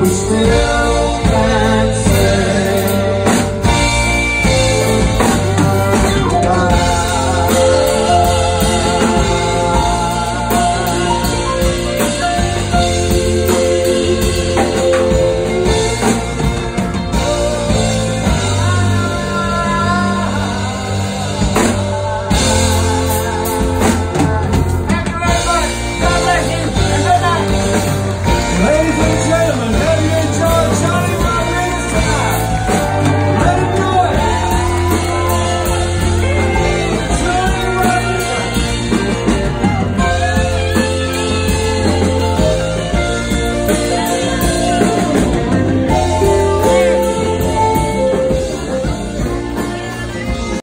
we still